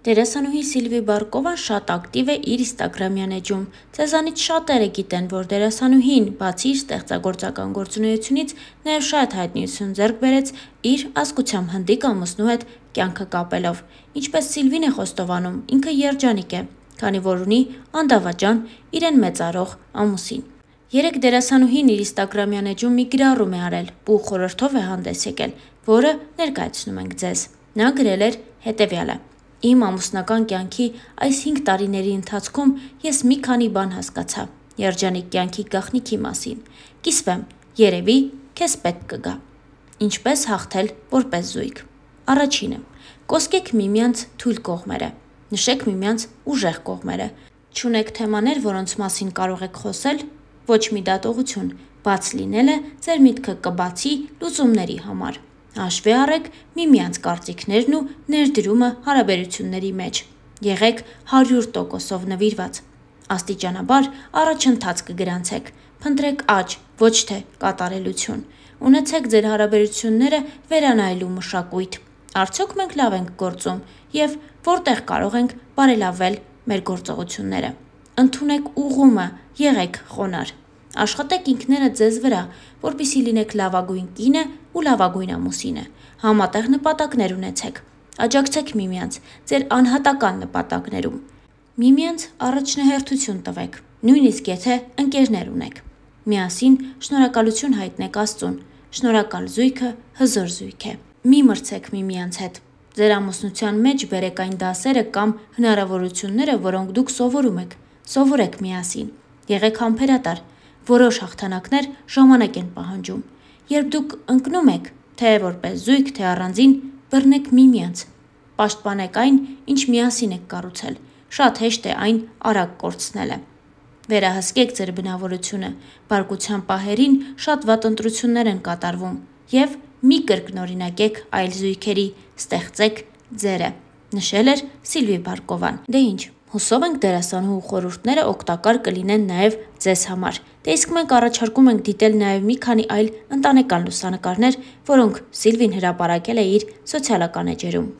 Դերասանուհի Սիլվի Բարկովան շատ ակտիվ է իր Instagram-յան էջում։ Ցեզանից շատերը գիտեն, որ դերասանուհին, բացի իր ստեղծագործական գործունեությունից, նաև շատ հայտնիություն ձեռք բերեց իր ազգությամբ հնդիկ ամուսնու հետ կյանքը կապելով։ Ինչպես Սիլվին է խոստովանում, ինքը երջանիկ է, քանի որ ունի անդավաճան իրեն մեծարող ամուսին։ Երեք դերասանուհին իր Instagram-յան էջում մի գրառում է արել ու խորհրդով է հանդես եկել, որը ներկայացնում ենք ձեզ։ Նա գրել էր հետևյալը. Իմ ամուսնական կյանքի այս 5 տարիների ընթացքում ես մի քանի բան հասկացա երջանիկ կյանքի գաղտնիքի մասին։ Կիսվեմ, երևի քեզ պետք կգա։ Ինչպես հաղթել որպես զույգ։ Առաջինը. կոսկեք միմյանց թույլ կողմերը։ Նշեք միմյանց ուժեղ կողմերը։ Չունեք թեմաներ, որոնց մասին կարող եք խոսել, ոչ մի դատողություն։ Բաց լինելը ձեր միտքը կբացի լուծումների համար։ Հաշվի առեք միմյանց կարծիքներն ու ներդրումը հարաբերությունների մեջ։ Եղեք 100%-ով նվիրված։ Աստիճանաբար առաջընթաց կգրանցեք։ Փնտրեք աճ, ոչ թե կատարելություն։ Ունեցեք ձեր հարաբերությունները վերանայելու մշակույթ։ Արդյոք մենք լավ ենք գործում եւ որտեղ կարող ենք բարելավել մեր գործողությունները։ Ընթունեք ուղումը, եղեք խոնար։ Աշխատեք ինքներդ ձեզ վրա, որpիսի լինեք լավագույն կինը ու լավագույն ամուսինը։ Համատեղ նպատակներ ունեցեք։ Աջակցեք միմյանց ձեր անհատական նպատակներում։ Միմյանց առաջնահերթություն տվեք, նույնիսկ եթե ընկերներ ունեք։ Միասին շնորհակալություն հայտնեք Աստծուն։ Շնորհակալ զույգը հզոր զույգ է։ Մի մրցեք միմյանց հետ։ Ձեր ամուսնության մեջ բերեք այն դասերը կամ հնարավորությունները, որոնք դուք սովորում եք։ Սովորեք միասին։ Եղեք համբերատար։ Որոշ հաղթանակներ ժամանակ են պահանջում։ Երբ դուք ընկնում եք, թե որպես զույգ, թե առանձին, բռնեք միմյանց։ Պաշտպանեք այն, ինչ միասին եք կառուցել։ Շատ հեշտ է այն արագ կորցնելը։ Վերահսկեք ձեր բնավորությունը։ Բարկության պահերին շատ վատ ընտրություններ են կատարվում եւ մի կրկնօրինակեք այլ զույգերի, ստեղծեք ձերը։ Նշել էր Սիլվի Բարկովան։ Դե ինչ, Հուսով ենք դերասանուհու խորհուրդները օգտակար կլինեն նաև ձեզ համար։ Դե իսկ մենք առաջարկում ենք դիտել նաև մի քանի այլ ընտանեկան լուսանկարներ, որոնք Սիլվին հրապարակել է իր սոցիալական էջերում։